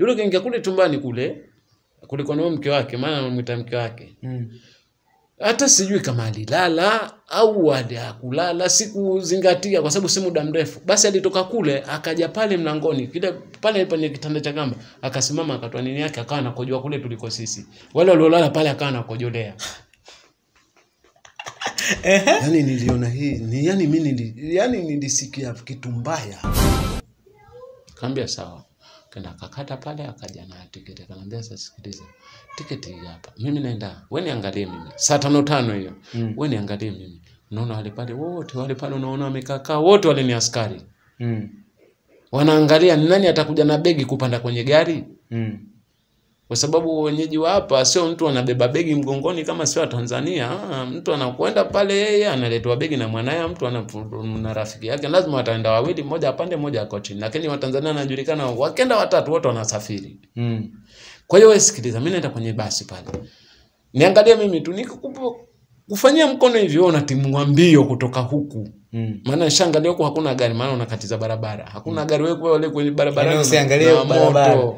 Yule kaingia kule tumbani kule, kulikuwa na mke wake, maana anamwita mke wake. Mm. Hata sijui kama alilala au hakulala, sikuzingatia kwa sababu si muda mrefu. Basi alitoka kule akaja pale mlangoni kile pale penye kitanda cha kamba, akasimama akatoa nini yake, akawa anakojoa kule tuliko sisi. Wale waliolala pale akawa anakojolea. yani niliona hii ni yani mimi nili, yani nilisikia kitu mbaya. Kaambia sawa. Kenda akakata pale akaja na tiketi akanambia sasa sikiliza. Tiketi hapa. Mimi naenda. Wewe niangalie mimi. Saa tano tano hiyo. Mm. Wewe niangalie mimi. Unaona wale pale wote wale pale unaona wamekaa wote wale ni askari. Mm. Wanaangalia ni nani atakuja na begi kupanda kwenye gari. Mm. Kwa sababu wenyeji wa hapa sio mtu anabeba begi mgongoni kama sio Tanzania. Ah, mtu anakwenda pale yeye analetwa begi na mwanaye, mtu ana na rafiki yake, lazima wataenda wawili, mmoja apande, mmoja ako chini. Lakini Watanzania anajulikana, wakenda watatu wote wanasafiri. Mm. Kwa hiyo wewe sikiliza, mimi naenda kwenye basi pale, niangalie mimi tu nikukupo kufanyia mkono hivi, wewe unatimua mbio kutoka huku, Mm. maana nishaangalia huko hakuna gari, maana unakatiza barabara, hakuna mm. gari, wewe kwa wale kwenye barabara Yaani usiangalie barabara.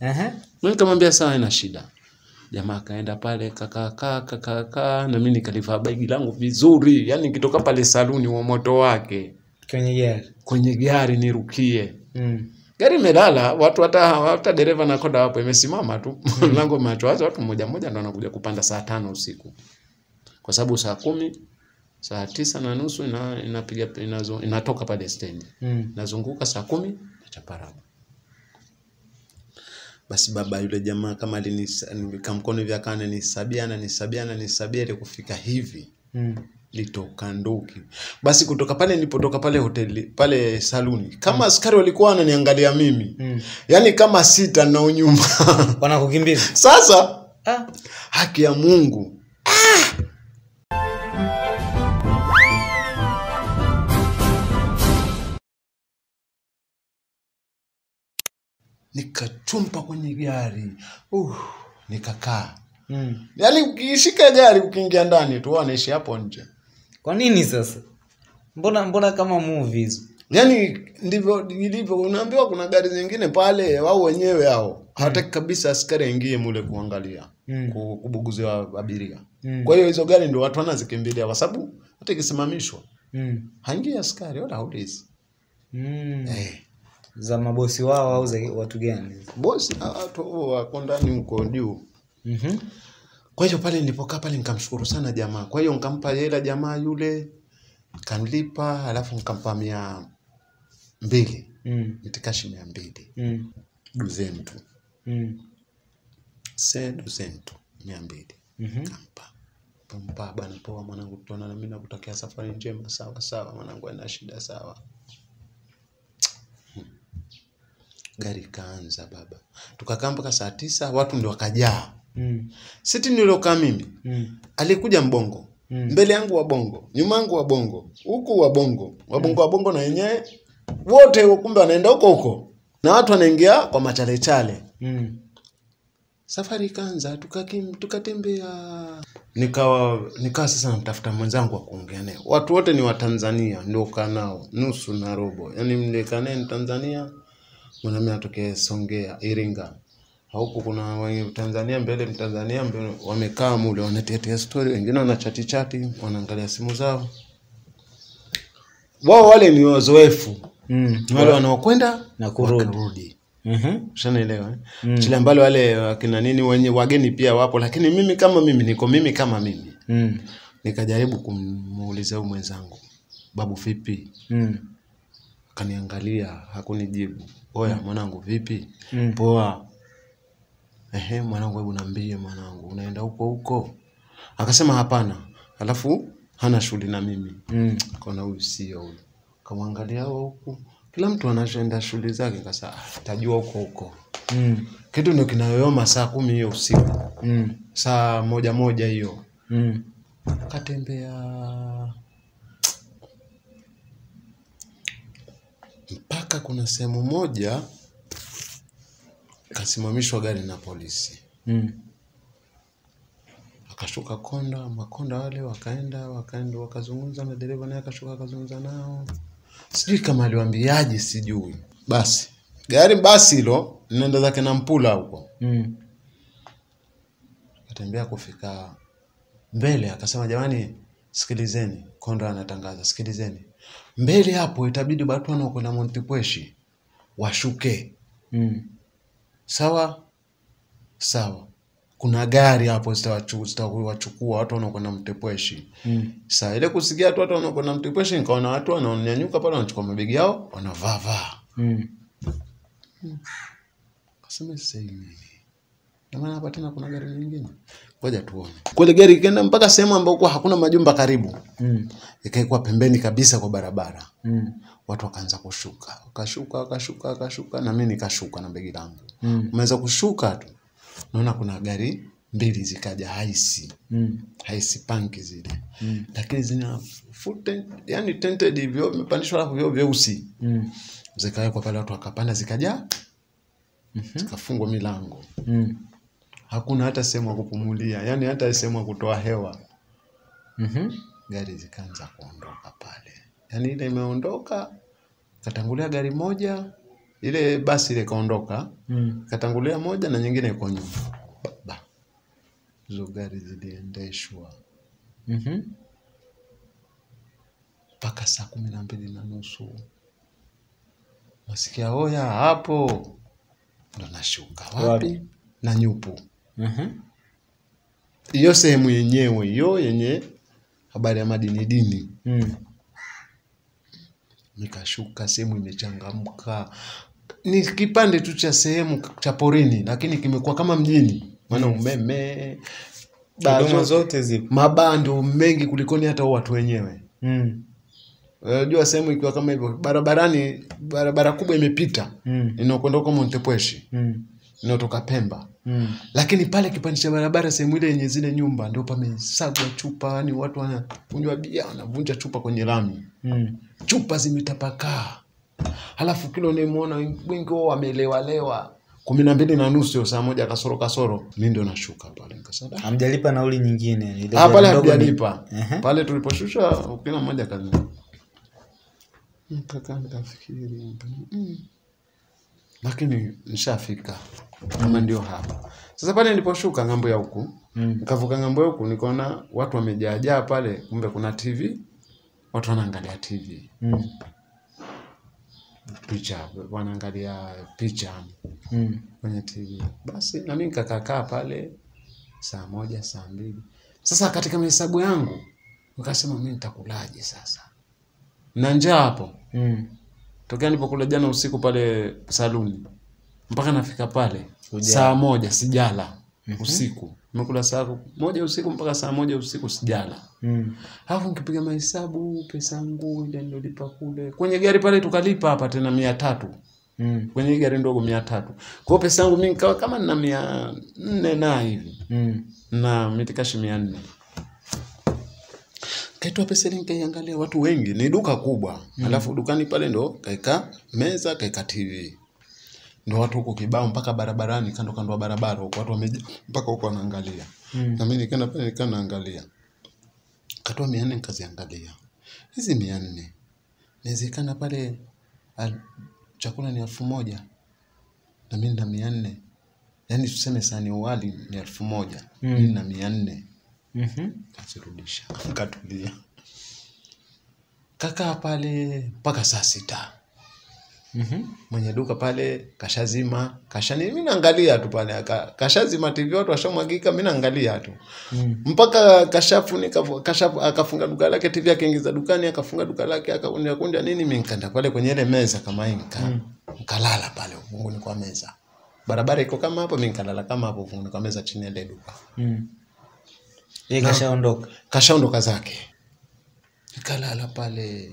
Aha. Mimi nikamwambia sawa, ina shida. Jamaa akaenda pale kakakaa kakakaa, na mimi nikalivaa begi langu vizuri, yani nikitoka pale saluni wa moto wake Kwenye gari. kwenye gari nirukie. Mm. Gari imelala, watu hata hata dereva na koda wapo, imesimama tu mlango umeachwa wazi, watu mmoja mmoja ndo wanakuja kupanda saa tano usiku, kwa sababu saa kumi saa tisa na nusu ina, inapiga inazo, inatoka pale stendi Mm. nazunguka saa kumi na chaparabu. Basi baba yule jamaa kama alinika mkono hivi akawa ananisabia ananisabia ananisabia ili kufika hivi Mm. litoka nduki. Basi kutoka pale nilipotoka pale hoteli pale saluni, kama askari walikuwa wananiangalia mimi Mm. yaani kama sita na unyuma Wanakukimbiza. sasa Ah. haki ya Mungu nikachumpa kwenye gari uh, nikakaa Mm. yaani ukishika gari ukiingia ndani tu wanaishi hapo nje Kwa nini sasa? Mbona mbona kama movies? yaani ndivyo ilivyo unaambiwa kuna gari zingine pale wao wenyewe hao hawataki kabisa askari aingie mule kuangalia Mm. ku- kubuguzia abiria Mm. kwa hiyo hizo gari ndio watu wanazikimbilia kwa sababu hata ikisimamishwa Mm. haingii askari wala haulizi Mm. eh. Za mabosi wao au za watu gani? bosi na watu wako ndani huko juu Mhm. Kwa hiyo pale nilipokaa pale nikamshukuru sana jamaa. Kwa hiyo nikampa hela jamaa yule, kanlipa, alafu nikampa mia mbili Mm. mitikashi mia mbili Mm. duzentu Mm. se duzentu mia mbili Mhm. kampa pampa bana, poa mwanangu, tutaonana, mimi nakutakia safari njema. Sawa sawa mwanangu, ana shida, sawa. Hmm. Gari ikaanza baba, tukakaa mpaka saa tisa, watu ndio wakajaa. Mm. Siti niliokaa mimi Mm. alikuja mbongo. Mm. mbele yangu wa bongo nyuma yangu wa bongo huku wa bongo. Wabongo wa bongo na wenyewe wote kumbe wanaenda huko huko. Na watu wanaingia kwa machalechale Mm. safari ikaanza tukakim- tukatembea. Nikawa nikawa sasa namtafuta mwenzangu wa kuongea naye. Watu wote ni watanzania ndio nao nusu na robo yaani mliekaa ni tanzania mwanaume anatokea songea iringa huku kuna tanzania mbele mtanzania mbele wamekaa mule wanatetea story wengine wanachati chati wanaangalia simu zao wao wale ni wazoefu Mm. wale wanaokwenda Na kurudi. Mhm. ushanaelewa eh? Mm. chile ambalo wale wakina nini wenye wageni pia wapo lakini mimi kama mimi niko mimi kama mimi Mm. nikajaribu kumuuliza huyu mwenzangu babu vipi Mm. akaniangalia hakunijibu oya mwanangu vipi Mm. poa ehe mwanangu hebu niambie mwanangu unaenda huko huko akasema hapana alafu hana shughuli na mimi Mm. kaona huyu sio huyu kamwangalia huku kila mtu anaenda shughuli zake kasa ah, tajua huko huko Mm. kitu ndio kinayoyoma saa kumi hiyo usiku Mm. saa moja moja hiyo Mm. katembea mpaka kuna sehemu moja kasimamishwa gari na polisi. Mm. akashuka konda makonda wale wakaenda wakaenda wakazungumza na dereva naye akashuka akazungumza nao. Sijui kama aliwaambiaje sijui. Basi. Gari basi hilo linaenda zake na mpula huko. Mm. katembea kufika mbele akasema jamani sikilizeni. Konda anatangaza sikilizeni mbele hapo itabidi watu wanaokwenda montipweshi washuke Mm. sawa sawa kuna gari hapo zitawachu- zitawachukua watu wanaokwenda mtepweshi Mm. saa ile kusikia tu watu wanaokwenda mtepweshi nikaona watu wanaonyanyuka pale wanachukua mabegi yao wanavavaa Mm. mm. kasema sasa hivi nini Na maana hapa tena kuna gari nyingine ngoja tuone kweli gari ikaenda mpaka sehemu ambayo kuwa hakuna majumba karibu Mm. ikaikuwa pembeni kabisa kwa barabara Mm. watu wakaanza kushuka wakashuka wakashuka wakashuka na mimi nikashuka na begi langu Mm. umeweza kushuka tu naona kuna gari mbili zikaja haisi Mm. haisi punk zile Mm. lakini zina footed, yani tented hivyo vimepandishwa alafu vyo vyeusi Mm. zikawekwa pale watu wakapanda zikaja. Mm -hmm. zikafungwa milango Mm. Hakuna hata sehemu ya kupumulia. Yani hata sehemu ya kutoa hewa. Mhm. gari zikaanza kuondoka pale. Yani ile imeondoka katangulia gari moja ile basi ile kaondoka Mm. katangulia moja na nyingine iko nyuma. Hizo gari ziliendeshwa. Mhm. mpaka saa kumi na mbili na nusu. Nasikia oya hapo. Ndo nashuka wapi? Wapi? na nyupu Mhm. hiyo sehemu yenyewe hiyo yenye habari ya madini dini Mm. nikashuka sehemu imechangamka ni kipande tu cha sehemu cha porini lakini kimekuwa kama mjini maana umeme Huduma zote- zipo. mabando ndio mengi kulikoni hata watu wenyewe Mm. unajua sehemu ikiwa kama hivyo barabarani barabara kubwa imepita Mm. inaokwenda huko montepweshi Mm. Inaotoka pemba Mm. lakini pale kipande cha barabara sehemu ile yenye zile nyumba ndio pamesagwa chupa yani watu wanakunywa bia wanavunja chupa kwenye lami Mm. chupa zimetapakaa halafu kila unayemwona wengi wao wamelewalewa kumi na mbili na nusu yo saa moja kasoro kasoro mi ndio nashuka pale nikasema "Ah, Hamjalipa nauli nyingine. Ile ah, pale hamjalipa ni- pale tuliposhusha kila mmoja kazi nikakaa nikafikiri mm. Lakini nishafika kama ndio hapa sasa pale niliposhuka ng'ambo ya huku Mm. nikavuka ng'ambo ya huku nikaona watu wamejaajaa pale kumbe kuna tv watu wanaangalia tv Mm. picha wanaangalia picha Mm. kwenye tv basi na mimi nikakakaa pale saa moja saa mbili sasa katika mahesabu yangu nikasema mi nitakulaje sasa na njaa hapo Mm. Tokea nilipokula jana usiku pale saluni mpaka nafika pale Ujia. saa moja sijala mm -hmm. usiku nimekula saa moja usiku mpaka saa moja usiku sijala Mm. alafu nikipiga mahesabu pesa yangu ile nilolipa kule kwenye gari pale tukalipa hapa tena mia tatu Mm. kwenye gari ndogo mia tatu kwa hiyo pesa yangu mi nikawa kama nina mia nne na hivi Mm. na mitikashi mia nne kaitoa pesa ile nikaiangalia watu wengi ni duka kubwa. Mm. alafu dukani pale ndo kaeka meza kaeka tv ndo watu huko kibao mpaka barabarani kando kando wa barabara huko. Watu wameja mpaka huko wanaangalia. Mm. na mimi nikaenda pale nikaa naangalia. Katoa mia nne nikaziangalia. Hizi mia nne. Inawezekana pale al, chakula ni elfu moja. Na mimi na mia nne. Yaani tuseme sani wali ni elfu moja. Mm. mimi na mia nne. Kazirudisha katulia. Kakaa pale mpaka saa sita. Mm-hmm. mwenye duka pale kashazima. Kashani mimi naangalia tu pale. Aka- kashazima tv watu washamwagika mimi naangalia tu. Mm. mpaka kashafunika kasha, akafunga duka lake tv akaingiza dukani akafunga duka lake akakunja kunja nini mimi nikaenda pale kwenye ile meza kama hii nika, Mm. nikalala pale ufunguni kwa meza. Barabara iko kama hapo mimi nikalala kama hapo ufunguni kwa meza chini ya ile duka. Mm. Kashaondoka. kashaondoka zake. Kalala pale.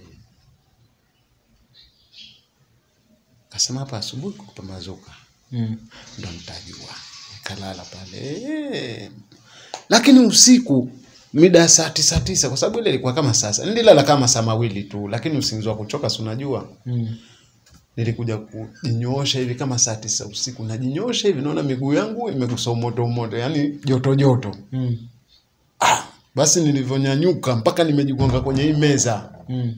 Kasema hapa asubuhi kupambazuka Mm. ndo nitajua. Nikalala pale. Lakini usiku mida ya saa tisa tisa kwa sababu ile ilikuwa kama sasa. Nililala kama saa mawili tu lakini usingizi wa kuchoka sunajua unajua. Mm. nilikuja kujinyoosha hivi kama saa tisa usiku. Najinyoosha hivi naona miguu yangu imegusa umoto umoto yani joto joto. Mm. Basi nilivyonyanyuka mpaka nimejigonga kwenye hii meza Mm.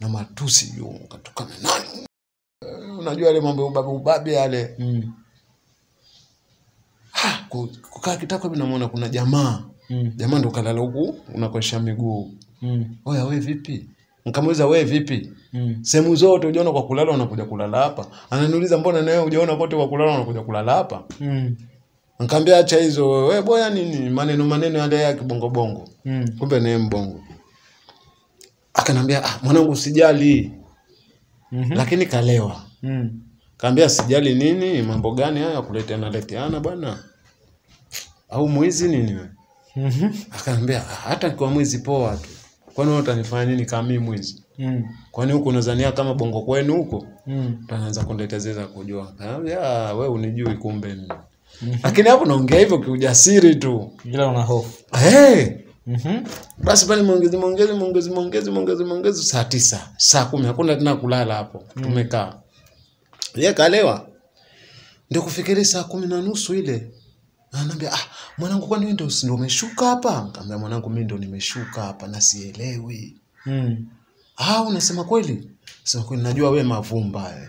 na matusi juu katukana nani unajua yale mambo ya ubabe ubabe yale Mm. Ha, kukaa kitako namuona kuna jamaa Mm. jamaa ndo kalala huku unakosha miguu Mm. oya we vipi nkamuuliza we vipi Mm. sehemu zote ujaona kwa kulala unakuja kulala hapa ananiuliza mbona nawe ujaona kote kwa kulala unakuja kulala hapa Mm. Nkaambia acha hizo wewe boya nini maneno maneno yale ya kibongo bongo. Mm. kumbe naye mbongo akanambia ah, mwanangu usijali Mhm. lakini kalewa Mm. kaambia sijali nini mambo gani haya kuleteana leteana bwana au mwizi nini we Mhm. akaambia "Ah, hata kwa mwizi poa tu kwani wewe utanifanya nini kama mimi mwizi Mm. kwani huku unazania kama bongo kwenu huko Mm. anaanza kuniletezeza kujua kaambia "Ah, wewe unijui kumbe mimi lakini hapo naongea hivyo kiujasiri tu bila una hofu. hey! Mhm. basi pale mwongezi mwongezi mwongezi mwongezi mwongezi mwongezi saa tisa saa kumi hakuna tena kulala hapo mm. tumekaa ye kalewa ndio kufikiri saa kumi na nusu ile anaambia ah, mwanangu kwani wewe ndio ndio umeshuka hapa nikamwambia mwanangu mimi ndio nimeshuka hapa na sielewi Mm. ah unasema kweli sema kweli najua we mavumba eh.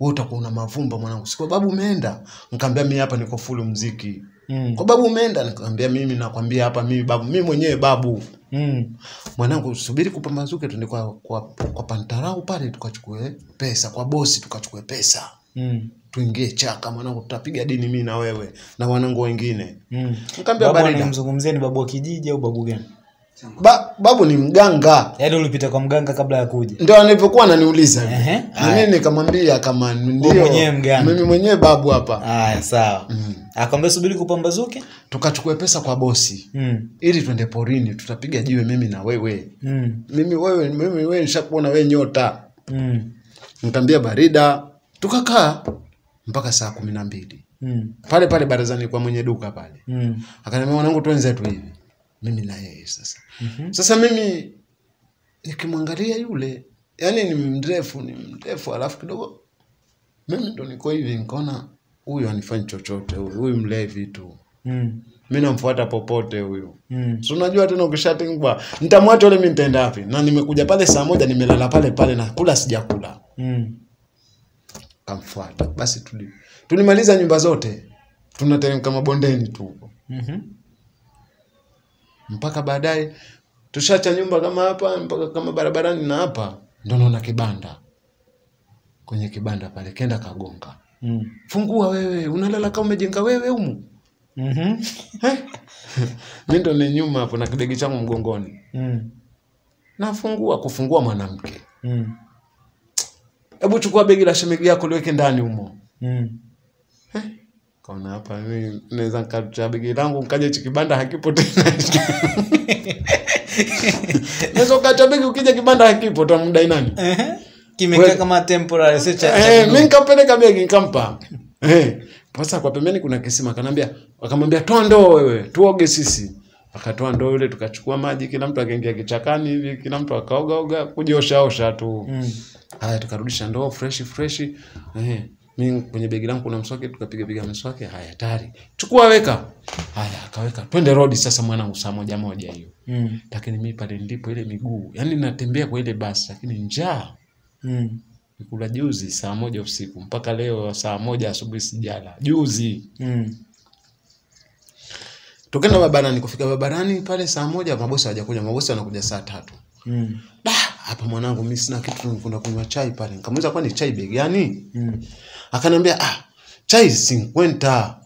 Wewe utakuwa una mavumba mwanangu si kwa babu umeenda nikamwambia mimi hapa niko full mziki Mm. kwa babu umeenda nikamwambia mimi nakwambia hapa mimi babu mimi mwenyewe babu Mm. mwanangu subiri kupambazuke tuende kwa, kwa, kwa pantarau pale tukachukue pesa kwa bosi tukachukue pesa Mm. tuingie chaka mwanangu tutapiga dini mimi na wewe na wanangu wengine Mm. Nikamwambia barida anayemzungumzia babu wa kijiji au babu gani? Ba, babu ni mganga Yaani ulipita kwa mganga kabla ya kuja. ndio alivyokuwa ananiuliza Ehe, na mimi nikamwambia kama ndio mwenyewe mganga. mimi mwenyewe babu hapa Haya, sawa. mm. akamwambia subiri kupambazuke? tukachukue pesa kwa bosi Mm. ili twende porini tutapiga jiwe mimi na wewe Mm. mimi wewe mimi wewe nishakuona wewe nyota Mm. nikamwambia barida tukakaa mpaka saa kumi na mbili Mm. pale pale barazani kwa mwenye duka pale Mm. akaniambia mwanangu twenzetu hivi mimi na yeye sasa Mhm. sasa mimi nikimwangalia yule yani ni mrefu ni mrefu alafu kidogo mimi ndo niko hivi nikaona huyu anifanyi chochote huyu huyu mlevi tu Mm. mi namfuata popote huyu Mm. So unajua tena ukishatingwa nitamwacha ule mi nitaenda wapi na nimekuja pale saa moja nimelala pale pale na kula sijakula Mm. kamfuata basi tuli tulimaliza nyumba zote tunateremka mabondeni tu Mhm. Mpaka baadaye tushacha nyumba kama hapa mpaka kama barabarani na hapa ndo naona kibanda kwenye kibanda pale kenda kagonga Mm. fungua wewe unalala kama umejenga wewe umu Mhm. Eh? mi ndo ni nyuma hapo na kibegi changu mgongoni Mm. nafungua kufungua mwanamke Mm. hebu chukua begi la shemegi yako liweke ndani humo Mm. Kaona hapa mimi naweza nikacha begi langu nkaja hichi kibanda hakipo tena. Naweza ukacha begi ukija kibanda hakipo tamdai nani. Kimekaa kama temporary sio cha. Eh, mi nikampeleka begi nikampa. Eh, sasa kwa pembeni kuna kisima kanambia akamwambia toa ndoo wewe tuoge sisi. Akatoa ndoo yule tukachukua maji kila mtu akaingia kichakani hivi kila mtu akaogaoga kujioshaosha tu. Mm. haya tukarudisha ndoo fresh fresh. Eh, mi kwenye begi langu kuna mswaki tukapiga piga mswaki haya tayari chukua weka haya akaweka twende rodi sasa mwanangu saa moja moja hiyo Mm. lakini mi pale ndipo ile miguu yani natembea kwa ile basi lakini njaa Mm. nikula juzi saa moja usiku mpaka leo saa moja asubuhi sijala juzi Mm. tukenda barabarani kufika barabarani pale saa moja mabosi hawajakuja mabosi wanakuja saa tatu Mm. da hapa mwanangu mi sina kitu kwenda kunywa chai pale nikamuuliza kwani chai begi gani Mm. Akaniambia ah chai sinkwenta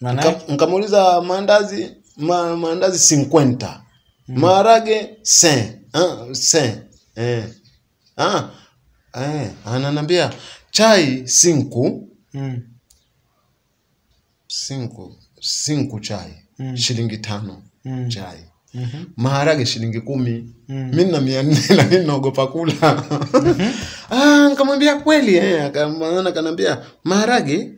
Maana yake? nkamuuliza maandazi ma, maandazi sinkwenta maharage sen ah, sen eh. ah, eh. ananambia chai sinku Mm. sinku sinku chai Mm. shilingi tano Mm. chai Mhm. maharage shilingi kumi Mm. mi na mia nne lakini naogopa kula ah, nikamwambia kweli eh. Kanaambia maharage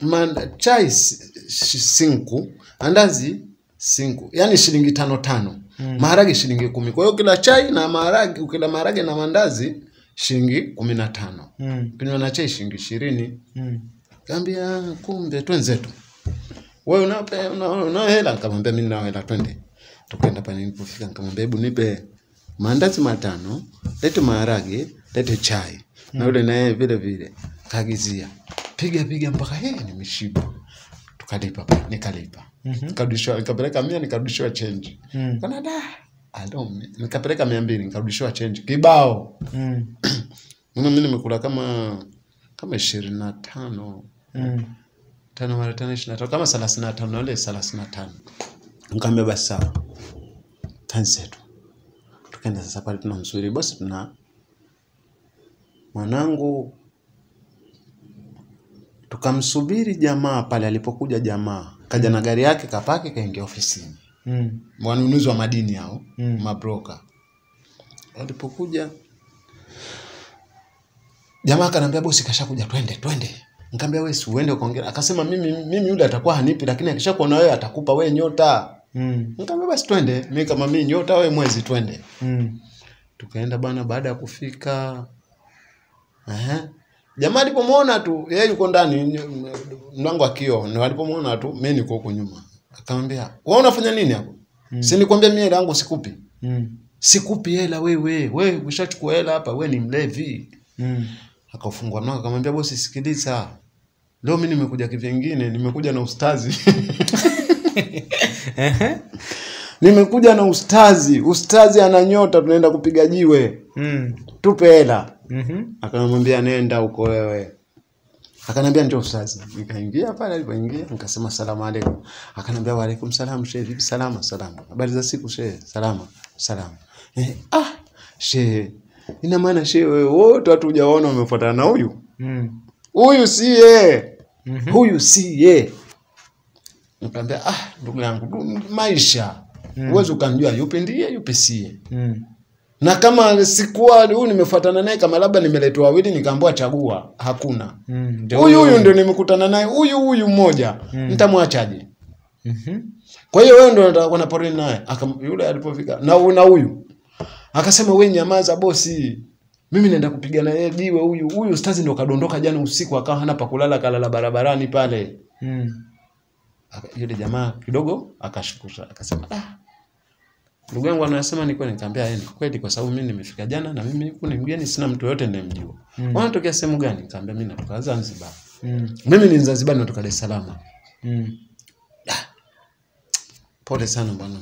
man, chai si- si- sinku andazi sinku yaani shilingi tano tano Mm. maharage shilingi kumi kwa hiyo kila chai na maharage ukila maharage na mandazi shilingi kumi na tano Mm. kinywa na chai shilingi ishirini Mm. kaambia kumbe twenzetu wewe unape una, una hela nikamwambia mi nina hela twende tukaenda pale nilipofika nikamwambia hebu nipe maandazi matano lete maharage lete chai. Na yule naye vile vile kaagizia. Piga piga mpaka he nimeshiba. Tukalipa pale, nikalipa. Nikarudishwa, nikarudishiwa nikapeleka mia nikarudishiwa change. Mm. kana da alo nikapeleka mia mbili nikarudishiwa change. Kibao. Mm. Mimi mimi nimekula kama kama ishirini na tano. Mm. tano mara tano ishirini na tano. Kama thelathini na tano na ile thelathini na tano. Nikaambia basi sawa tansetu tukaenda sasa pale tunamsubiri bosi tuna mwanangu. Tukamsubiri jamaa pale alipokuja jamaa. Kaja na gari yake kapake kaingia ofisini. Mm. wanunuzi wa madini hao Mm. mabroka walipokuja jamaa akanambia bosi kashakuja twende twende. Nikamwambia wewe si uende ukaongea. Akasema mimi mimi yule atakuwa hanipi lakini akishakuona wewe atakupa wewe nyota Mm. nikamwambia basi twende mimi kama mimi nyota wewe mwezi twende Mm. tukaenda bana baada ya kufika Aha. jamaa alipomwona tu yeye yuko ndani mlango wa kioo alipomwona tu mimi niko huko nyuma akamwambia wewe unafanya nini hapo mm. si nikwambia mimi hela yangu sikupi Mm. sikupi hela wewe wewe ushachukua hela hapa wewe ni mlevi Mm. akafungua mlango akamwambia bosi sikiliza leo mimi nimekuja kivingine nimekuja na ustazi. nimekuja na ustazi. Ustazi ana nyota tunaenda kupiga jiwe. Mm. tupe hela. Mm-hmm. akanamwambia nenda huko wewe. Akanambia ndio ustazi. Nikaingia pale alipoingia nikasema salamu aleikum. Akanambia waalaikum salam shehe. Vipi salama? Salama. Habari za siku shehe? Salama. Salama. Eh, ah shehe. Ina maana shehe wewe wote watu hujawaona wamefuatana na huyu. Huyu Mm. huyu mm-hmm. huyu siye nikamwambia ah ndugu yangu maisha. Maisha huwezi ukamjua yupi ndiye yupi sie Mm. na kama sikuwa huyu nimefuatana naye kama labda nimeletwa wawili nikaambiwa chagua. Hakuna. Huyu Mm. Huyu ndio nimekutana naye huyu huyu mmoja. Mm. nitamwachaje? Mhm. kwa hiyo wewe ndio unataka kwenda porini naye? Yule alipofika na na huyu. Akasema we nyamaza bosi. Mimi naenda kupigana yeye jiwe huyu. Huyu stazi ndo kadondoka jana usiku akawa hana pa kulala kalala barabarani pale. Mm. Yule jamaa kidogo akashukuru akasema ah ndugu yangu anasema ni kweli. Nikamwambia yeye ni kweli kwa sababu mimi nimefika jana na mimi huku ni mgeni sina mtu yote ninayemjua. Mm. wanatokea sehemu gani? Nikamwambia mimi natoka Zanzibar. Mm. mimi ni Zanzibar natoka Dar es Salaam. Mm. pole sana bwana.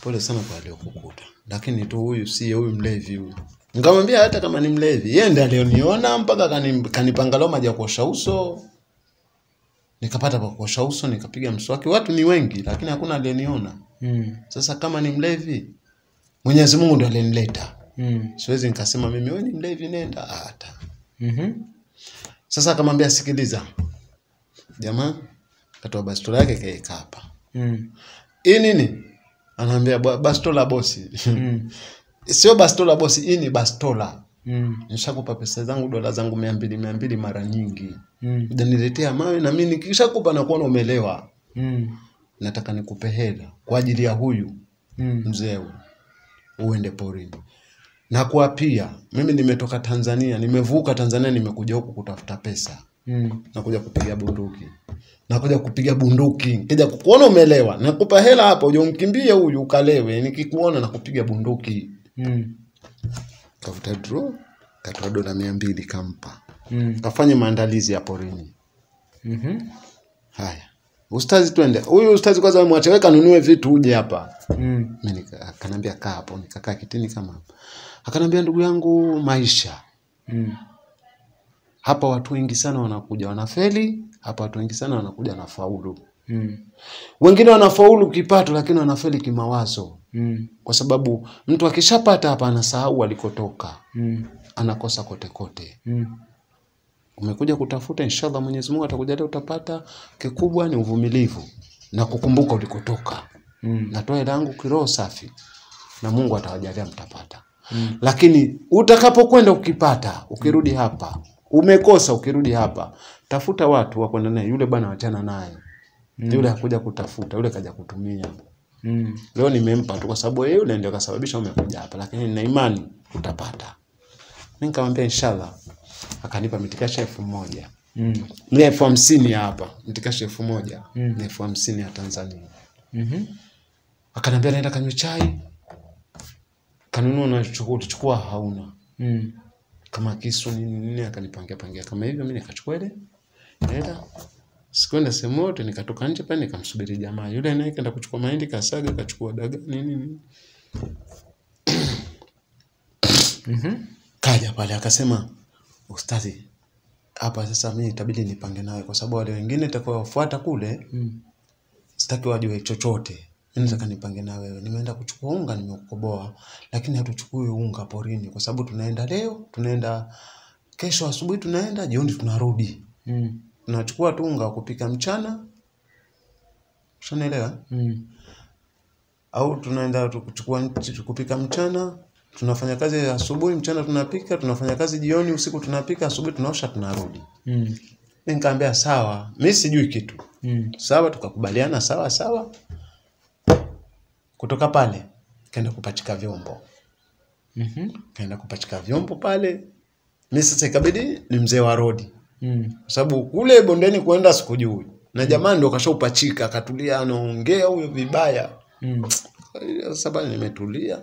Pole sana kwa aliyokukuta lakini tu huyu si huyu mlevi huyu. Nikamwambia hata kama ni mlevi yeye ndiye alioniona mpaka kani, kanipanga leo maji ya kuosha uso nikapata pa kuosha uso nikapiga mswaki watu ni wengi lakini hakuna aliyeniona Mm. sasa kama ni mlevi Mwenyezi Mungu ndiye alinileta Mm. siwezi nikasema mimi wewe ni mlevi nenda hata mm -hmm. sasa akamwambia sikiliza jamaa katoa bastola yake kaeka hapa Mm. hii nini anaambia bastola bosi Mm. sio bastola bosi hii ni bastola Mm. nishakupa pesa zangu dola zangu mia mbili mia mbili mara nyingi Mm. udaniletea mawe na mi nikishakupa nakuona umelewa Mm. nataka nikupe hela kwa ajili ya huyu Mm. mzee uende porini na kuapia mimi nimetoka Tanzania nimevuka Tanzania nimekuja huku kutafuta pesa Mm. nakuja kupiga bunduki nakuja kupiga bunduki kija kukuona umelewa nakupa hela hapa uje umkimbie huyu ukalewe nikikuona nakupiga bunduki Mm. Kavuta draw katoa dola mia mbili kampa Mm. kafanye maandalizi ya porini mm-hmm. haya ustazi twende huyu ustazi kwanza mwache weka nunue vitu uje hapa Mm. mi akanambia kaa hapo nikakaa kitini kama hapa akanambia ndugu yangu maisha Mm. hapa watu wengi sana wanakuja wanafeli hapa watu wengi sana wanakuja wanafaulu Mm. wengine wanafaulu kipato lakini wanafeli kimawazo Mm. kwa sababu mtu akishapata hapa anasahau alikotoka Mm. anakosa kote kote Mm. umekuja kutafuta inshallah Mwenyezi Mungu atakujalia utapata kikubwa ni uvumilivu na kukumbuka ulikotoka Mm. natoa toa langu kiroho safi na Mungu atawajalia mtapata mm. lakini utakapokwenda ukipata ukirudi hapa umekosa ukirudi hapa tafuta watu wa kwenda naye yule bwana wachana naye mm. yule hakuja kutafuta yule kaja kutumia Mm. leo nimempa tu kwa sababu yeye yule ndio kasababisha umekuja hapa lakini nina imani utapata mimi nikamwambia inshallah akanipa mitikasha elfu moja Mm. ni elfu hamsini hapa mitikasha elfu moja Mm. ni elfu hamsini ya Tanzania Mhm. akaniambia naenda kanywe chai kanunua na chukua utachukua hauna Mm. kama kisu nini nini, akanipangia pangia kama hivyo, mimi nikachukua ile hela Sikwenda sehemu yote, nikatoka nje pale nikamsubiri jamaa yule, naye kaenda kuchukua mahindi, kasaga, kachukua dagaa nini nini. Mhm. Kaja pale akasema, ustadhi, hapa sasa mimi itabidi nipange nawe, kwa sababu wale wengine nitakaowafuata kule Mm. sitaki wajue chochote. Nataka nipange na wewe. Nimeenda kuchukua unga, nimekukoboa, lakini hatuchukui unga porini, kwa sababu tunaenda leo, tunaenda kesho asubuhi, tunaenda jioni, tunarudi. Mm. Tunachukua tu unga wa kupika mchana, ushanielewa? Mm. au tunaenda tu kuchukua kupika mchana tunafanya kazi asubuhi mchana tunapika tunafanya kazi jioni usiku tunapika asubuhi tunaosha tunarudi Mm. nikaambia sawa mimi sijui kitu Mm. sawa tukakubaliana sawa sawa kutoka pale kaenda kupachika vyombo Mhm. kaenda kupachika vyombo pale mimi sasa ikabidi ni mzee wa rodi Mm. kwa sababu kule bondeni kuenda sikujui na jamaa ndio kashaupachika akatulia anaongea huyo vibaya Mm. Sasa nimetulia.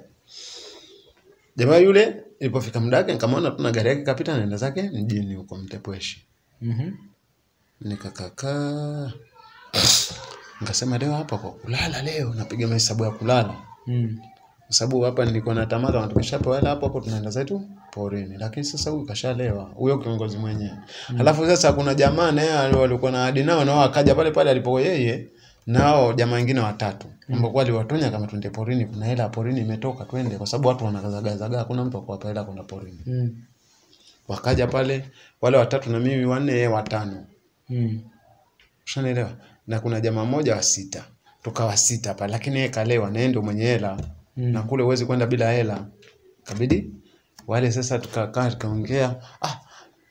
Jamaa yule ilipofika muda wake nikamwona tuna gari yake kapita naenda zake mjini huko Mtepweshi. Mhm. Nikakakaa. Nikasema leo hapa kwa kulala leo napiga mahesabu ya kulala. Mm. Kwa sababu hapa nilikuwa natamani kama tukishapewa hela hapo hapo tunaenda zetu porini. Lakini sasa huyu kashalewa, huyo kiongozi mwenyewe. Alafu sasa kuna jamaa naye wale walikuwa na hadi nao nao akaja pale pale alipo yeye nao jamaa wengine watatu ambao mm. aliwatonya kama twende porini, kuna hela porini imetoka twende, kwa sababu watu wanakazagazaga, hakuna mtu akuwapa hela kwenda porini. Mm. Wakaja pale wale watatu na mimi wanne, yeye watano, Mm. ushanielewa? Na kuna jamaa mmoja wa sita, tukawa sita pale, lakini yeye kalewa, na yeye ndio mwenye hela Mm. na kule huwezi kwenda bila hela. Kabidi wale sasa tukakaa tukaongea, ah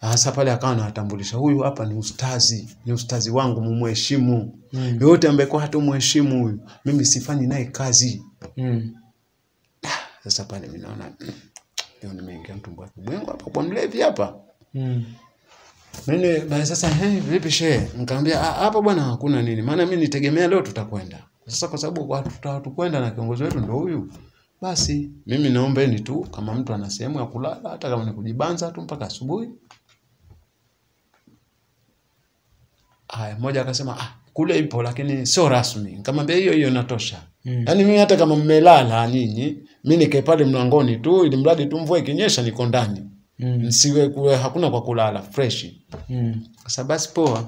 hasa pale akawa anawatambulisha, huyu hapa ni ustazi, ni ustazi wangu, mumheshimu. Mm. Yoyote ambaye kwa hata mheshimu huyu, mimi sifanyi naye kazi. Mm. Sasa pale mimi naona leo nimeingia mtumbo mbwa kibwengo hapa kwa mlevi hapa. Mm. Mimi sasa hey, vipi shehe? Nikamwambia "Ah, hapa bwana hakuna nini. Maana mimi nitegemea leo tutakwenda. Sasa kwa sababu kwa tutakwenda na kiongozi wetu ndio huyu. Basi mimi naombeni tu kama mtu ana sehemu ya kulala hata kama ni kujibanza tu mpaka asubuhi. Haya, mmoja akasema ah, kule ipo lakini sio rasmi. Nikamwambia hiyo hiyo inatosha. Mm. Yaani mimi hata kama mmelala nyinyi, mimi nikae pale mlangoni tu ili mradi tu mvua ikinyesha niko ndani. Mm. Nsiwe kuwe hakuna kwa kulala fresh. Mm. Sasa basi poa.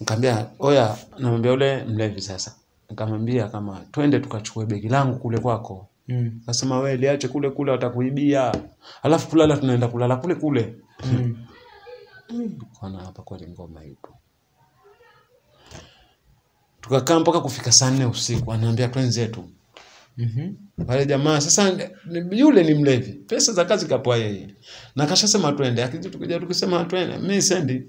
Nikamwambia oya, namwambia ule mlevi sasa. Nikamwambia kama twende tukachukue begi langu kule kwako. Mm. Akasema wewe liache kule kule watakuibia. Alafu kulala tunaenda kulala kule kule. Mm. Kwana hapa kweli ngoma ipo. Tukakaa mpaka kufika saa nne usiku, anaambia twenzetu. Mhm. Wale jamaa sasa, ni- yule ni mlevi, pesa za kazi kapoa yeye, na kashasema twende. Akija tukija tukisema twende, mimi sendi,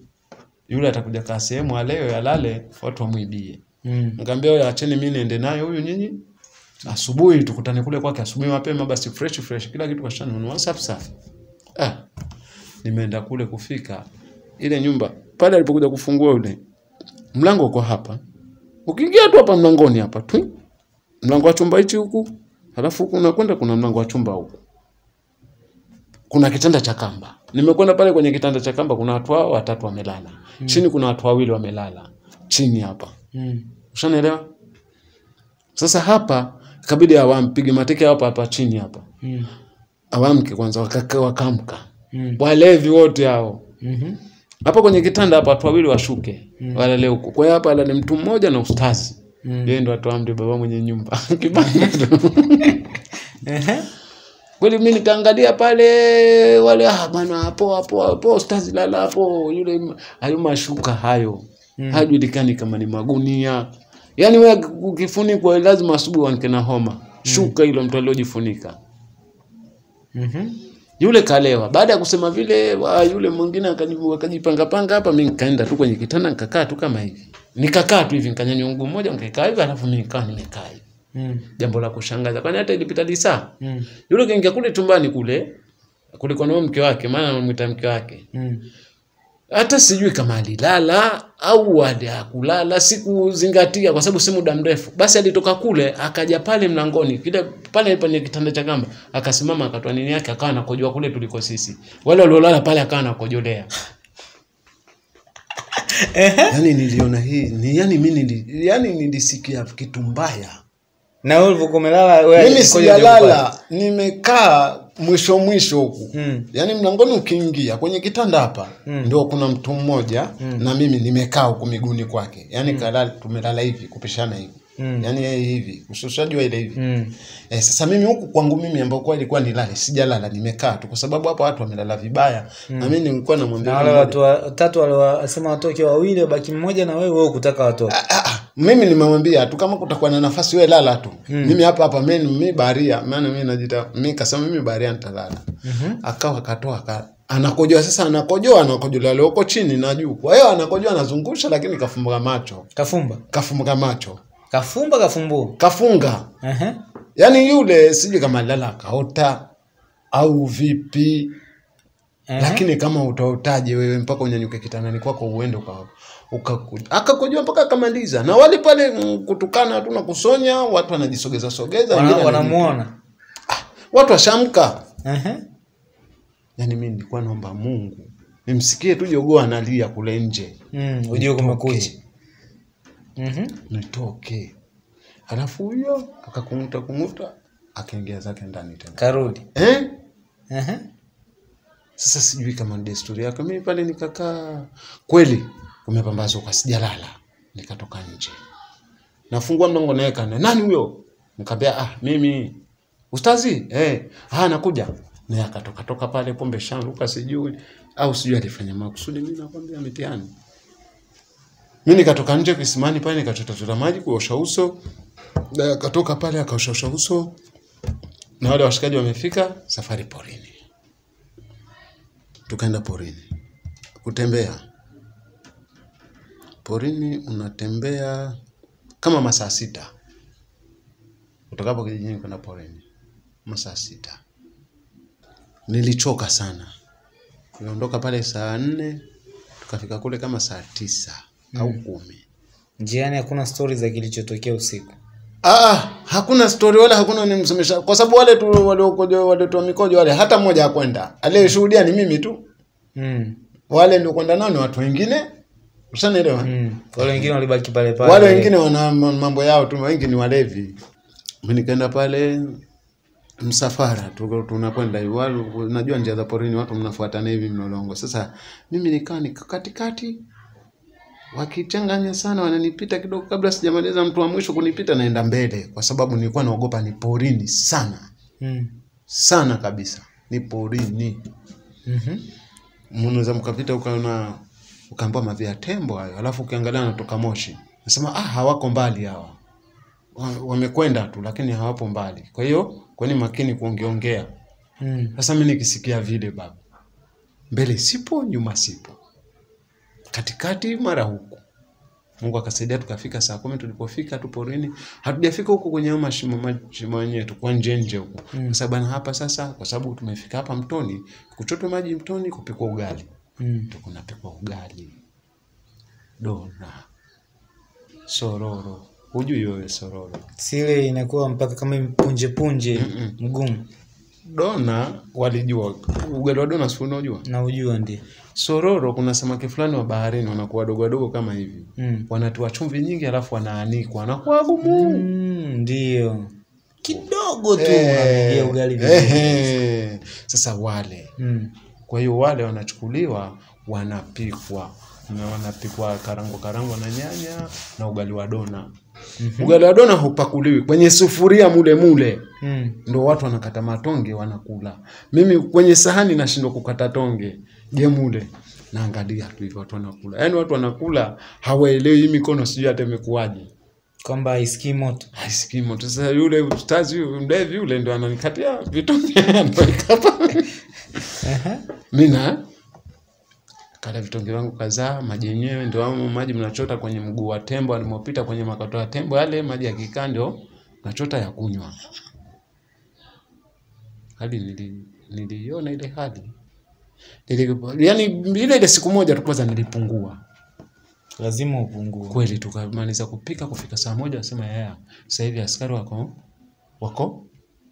yule atakuja kaa sehemu aleo alale, watu wamwibie. Mm. Nikamwambia wewe, acheni mimi niende naye huyu, nyinyi asubuhi tukutane kule kwake, asubuhi mapema, basi fresh fresh, kila kitu kashanunua safi safi. Ah, nimeenda kule kufika ile nyumba pale alipokuja kufungua yule mlango uko hapa, ukiingia tu hapa mlangoni hapa tu, mlango wa chumba hichi huku, halafu huku unakwenda kuna mlango wa chumba huku, kuna kitanda cha kamba. Nimekwenda pale kwenye kitanda cha kamba, kuna watu hao watatu wamelala mm. chini, kuna watu wawili wamelala chini hapa Mm. Ushanielewa? Sasa hapa ikabidi awampige mateke hapa hapa chini hapa. Mm. Awamke kwanza wakamka. Mm. Walevi wote hao. mm -hmm. Hapa kwenye kitanda hapa watu wawili washuke. mm. Walale huko. Kwa hiyo hapa alale mtu mmoja na ustazi. Mm. Yeye ndo atoa amri baba mwenye nyumba. Kibanda. Kweli mimi nikaangalia pale wale ah bana hapo hapo hapo ustazi lala hapo yule hayo mashuka hayo. Mm. Hajulikani kama ni magunia. Yaani wewe ukifunikwa lazima asubuhi wanke na homa. Shuka hilo mm. mtu aliojifunika. Mhm. Yule kalewa. Baada ya kusema vile wa, yule mwingine akaji- akajipanga panga hapa, mimi nikaenda tu kwenye kitanda nikakaa tu kama hivi. Nikakaa tu hivi nikanyanyua mguu mmoja nikakaa hivi alafu mimi nikaa nimekaa hivi. Mm. Jambo la kushangaza. Kwani hata ilipita lisaa. Mm. Yule kaingia kule tumbani kule kulikuwa na mke wake, maana anamwita mke wake. Mm. Hata sijui kama alilala au aliakulala sikuzingatia kwa sababu si muda mrefu. Basi alitoka kule akaja pale mlangoni, kile pale penye kitanda cha kamba akasimama akatoa nini yake akawa anakojoa kule tuliko sisi wale waliolala pale akawa anakojolea yani niliona hii ni yani mimi nili, yani nilisikia kitu mbaya na wewe ulivyokuwa umelala wewe mimi sijalala. nimekaa mwisho mwisho huku. Mm. yaani mlangoni ukiingia kwenye kitanda hapa Mm. ndio kuna mtu mmoja na mimi nimekaa huku miguni kwake. Yaani kalala tumelala hivi kupishana hivi. Mm. yaani yeye hivi ushajua ile hivi. Mm. Eh, sasa mimi huku kwangu mimi ambao kwa ilikuwa nilale sijalala nimekaa tu. Kwa sababu hapa watu wamelala vibaya. Na mimi nilikuwa namwambia na wale watu watatu waliwasema watoke wawili wabaki mmoja na wewe wewe ukutaka watoke. Ah, ah, ah, mimi nimemwambia tu kama kutakuwa na nafasi wewe lala tu. Hmm. mimi hapa hapa mimi mimi baharia maana mimi najita mimi kasema mimi baharia nitalala. Akawa akatoa aka, anakojoa sasa anakojoa anakojoa leo chini na juu. Kwa hiyo anakojoa anazungusha lakini kafumbuka macho. Kafumba? Kafumbuka macho. Kafumba kafumbua kafunga. Uh-huh. yaani yule sijui kama lala akaota au vipi. Uh-huh. lakini kama utaotaje wewe mpaka unyanyuke kitandani kwako uende uka, uka, akakujua mpaka akamaliza. Na wale pale kutukana tu na kusonya watu wanajisogeza sogeza wengine wanamuona. Watu washamka. Ehe. yani mimi nilikuwa naomba Mungu nimsikie tu jogoo analia kule nje. Mm, ujue kumekucha. Mhm. nitoke. Halafu huyo akakung'uta kung'uta akaingia zake ndani tena. Karudi. Eh? Ehe. Sasa sijui kama ni desturi yake. Mimi pale nikakaa, kweli kumepambazuka, sijalala, nikatoka nje, nafungua mlango naweka nani huyo? Nikamwambia ah, mimi. Ustazi? Eh, ah, nakuja. Naye akatoka toka pale, pombe shanguka, sijui. Au sijui alifanya makusudi. Mimi nakwambia mitihani. Mimi nikatoka nje kisimani pale, nikachota chota maji kuosha uso, na akatoka pale akaoshaosha uso, na wale washikaji wamefika, safari porini. Tukaenda porini. Kutembea porini unatembea kama masaa sita kutokapo kijijini kwenda porini masaa sita nilichoka sana tuliondoka pale saa nne tukafika kule kama saa tisa mm. au kumi njiani hakuna stori za kilichotokea usiku Ah, hakuna stori wala hakuna nimsomesha kwa sababu wale tu waliokojo walitoa mikojo wale hata mmoja akwenda Aliyeshuhudia ni mimi tu. mm. Wale ndio kwenda nao ni watu wengine. Ushanielewa? Mm. wale wengine walibaki pale pale Wale wengine wana mambo yao tu, wengi ni walevi. Mimi nikaenda pale msafara tunakwenda hivi, najua njia za porini watu mnafuatana hivi mlolongo. Sasa mimi nikaa nika katikati wakichanganya sana, wananipita kidogo, kabla sijamaliza mtu wa mwisho kunipita, naenda mbele, kwa sababu nilikuwa naogopa ni porini sana mm. sana kabisa, ni porini. Mhm. Mnaweza mkapita ukaona ukaambiwa mavi ya tembo hayo, alafu ukiangalia anatoka moshi, nasema ah, hawako mbali hawa, wamekwenda tu, lakini hawapo mbali. Kwa hiyo kweni makini kuongeongea. Mm. Sasa mimi nikisikia vile baba, mbele sipo, nyuma sipo, katikati mara huku. Mungu akasaidia tukafika saa kumi. Tulipofika tu porini, hatujafika huko kwenye mashimo mashimo yenyewe, tukwa nje nje huko mm. Sasa bwana hapa sasa, kwa sababu tumefika hapa mtoni, kuchota maji mtoni, kupikwa ugali Mm. kunapikwa ugali, dona, sororo. Hujui wewe sororo? sile inakuwa mpaka kama punje punje mgumu Dona walijua ugali wa dona, si unajua na ujua ndio Sororo kuna samaki fulani wa baharini wanakuwa wadogo wadogo kama hivi, mm. wanatiwa chumvi nyingi, alafu wanaanikwa, wanakuwa gumu. mm, ndio kidogo tu hey, ugali hey, hey. Sasa wale, mm. Kwa hiyo wale wanachukuliwa wanapikwa na wanapikwa karango karango na nyanya na ugali wa dona. Mm -hmm. Ugali wa dona hupakuliwi kwenye sufuria mule mule, Mm. Ndio watu wanakata matonge wanakula. Mimi kwenye sahani nashindwa kukata tonge, je mule naangalia tu hivyo watu wanakula, yaani watu wanakula hawaelewi hii mikono sijui hata imekuwaje. Kwamba isikii moto. Sasa yule ustazi yule mlevi yule ndo ananikatia vitu mina kata vitonge vangu kadhaa, maji yenyewe ndio amo maji mnachota kwenye mguu wa tembo alimopita kwenye makato ya tembo, yale maji yakikaa ndio nachota ya kunywa. Hadi nili niliona ile hali. Nili, yani ile ile siku moja tu kwanza nilipungua lazima upungue. Kweli tukamaliza kupika kufika saa moja wasema yaya sasa hivi askari wako wako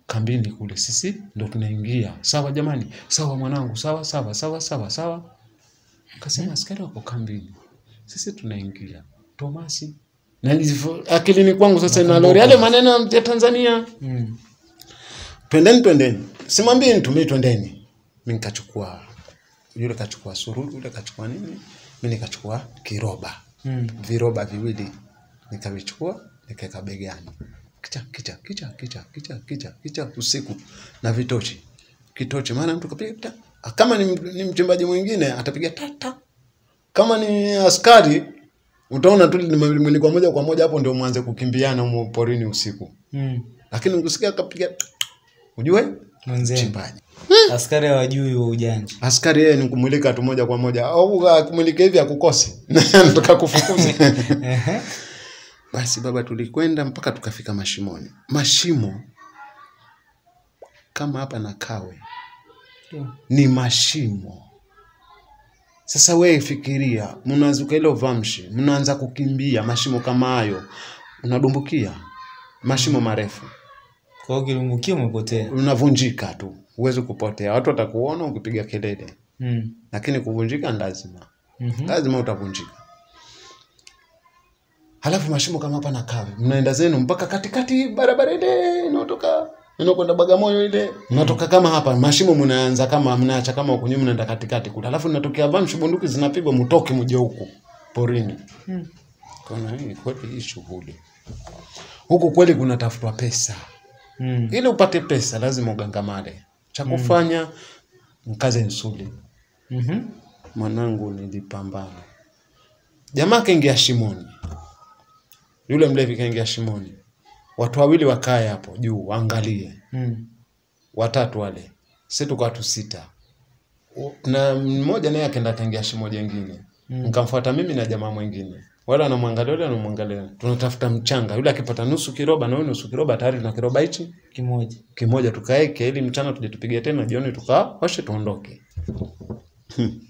kambini kule. Sisi ndo tunaingia. Sawa jamani. Sawa mwanangu. Sawa sawa sawa sawa sawa. Akasema askari wako kambini. Sisi tunaingia. Tomasi. Na akilini kwangu sasa na lori. Yale maneno ya tanzania. Mm. twendeni twendeni. Simwambie nitumii twendeni. Mimi nikachukua yule kachukua sururu yule kachukua nini mi nikachukua kiroba. Mm. viroba viwili. Nikavichukua nikaweka begani. Kicha kicha kicha kicha kicha kicha kicha usiku. Na vitochi. Kitochi maana mtu kapiga ta kama ni, ni mchimbaji mwingine atapiga tata. Kama ni askari utaona tu ni kwa moja kwa moja hapo ndio mwanze kukimbiana humo porini usiku. Mm. lakini ukisikia kapiga ujue. Mchimbaji. Askari hawajui wa ujanja. askari yeye ni kumulika tu moja kwa moja. Au akumulika hivi akukose nataka kufukuza basi baba tulikwenda mpaka tukafika mashimoni. Mashimo kama hapa na kawe ni mashimo. Sasa wewe fikiria mnazuka ile vamshi mnaanza kukimbia mashimo kama hayo unadumbukia mashimo marefu Kwa hiyo ukilumbukia umepotea. unavunjika tu huwezi kupotea watu watakuona ukipiga kelele Mm. lakini kuvunjika lazima mm -hmm. lazima utavunjika halafu mashimo kama hapa na kawe mnaenda zenu mpaka katikati barabara ile inaotoka inakwenda bagamoyo ile mnatoka mm. kama hapa mashimo mnaanza kama mnaacha kama huku nyuma mnaenda katikati kule halafu mnatokea vamshi bunduki zinapigwa mtoke mje huku porini Mm. kuna hii kweli hii shughuli huku kweli kunatafutwa pesa Mm. ili upate pesa lazima ugangamale cha kufanya mm. mkaze nsuli Mhm. mwanangu nilipambana jamaa kaingia shimoni yule mlevi kaingia shimoni watu wawili wakae hapo juu waangalie Mm. watatu wale si tuko watu sita na mmoja naye akaenda kaingia shimo jengine Mm. nkamfuata mimi na jamaa mwingine wale anamwangalia yule anamwangalia tunatafuta mchanga. Yule akipata nusu kiroba na nusu kiroba tayari tuna kiroba hichi. Kimoja. kimoja tukaeke ili mchana tuje tupige tena jioni tukawashe tuondoke. Hmm.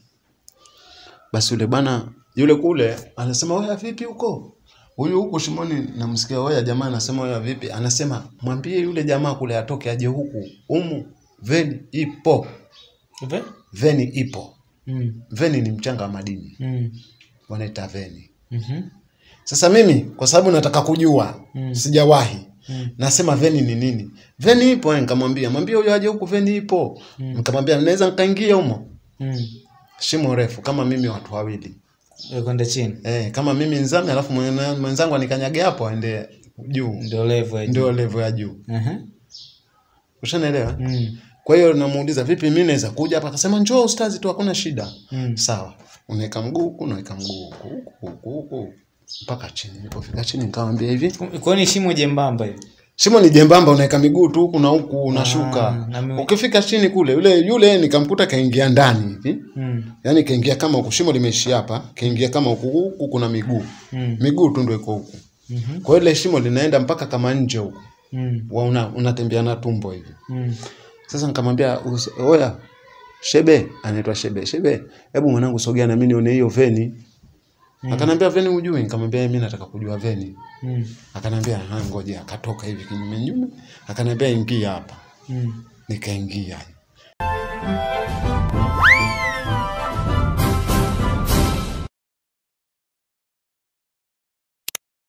basi yule bwana yule kule anasema wewe vipi huko? Huyu huku shimoni namsikia wewe jamaa anasema wewe vipi? Anasema mwambie yule jamaa kule atoke aje huku. Umu veni ipo. Ve? veni ipo. Mm. veni ni mchanga wa madini. Mm. wanaita veni Mhm. sasa mimi kwa sababu nataka kujua Mm. sijawahi Mm. nasema veni ni nini veni ipo nkamwambia nikamwambia mwambie huyo aje huku veni ipo Mm. nikamwambia naweza nkaingia humo Mm. shimo refu kama mimi watu wawili kwenda chini. eh, kama mimi nzame alafu mwenzangu anikanyage hapo aende juu Ndio level ya juu. ndio level ya juu Aha. ushanaelewa Mm. Kwa hiyo namuuliza vipi mimi naweza kuja hapa? Akasema njoo ustazi tu hakuna shida. Mm. sawa. Unaweka mguu huku unaweka mguu huku huku huku mpaka chini. Nilipofika chini nikamwambia hivi. Kwa ni shimo jembamba hiyo shimo ni jembamba unaweka miguu tu huku na huku unashuka. Ah, ukifika chini kule yule yule nikamkuta kaingia ndani hivi. Mm. yaani kaingia kama huku shimo limeishia hapa kaingia kama huku huku kuna miguu. Mm. miguu tu ndio iko huku. -hmm. kwa hiyo ile shimo linaenda mpaka kama nje huku. Mm. Wa una, unatembea na tumbo hivi. Mm. Sasa nikamwambia oya shebe anaitwa shebe. Shebe hebu mwanangu sogea na mimi nione hiyo veni. Mm. akanambia veni hujui. Nikamwambia mimi nataka kujua veni. Mm. akanambia "Ah, ngoja. Akatoka hivi kinyume nyume akanambia ingia hapa. Mm. nikaingia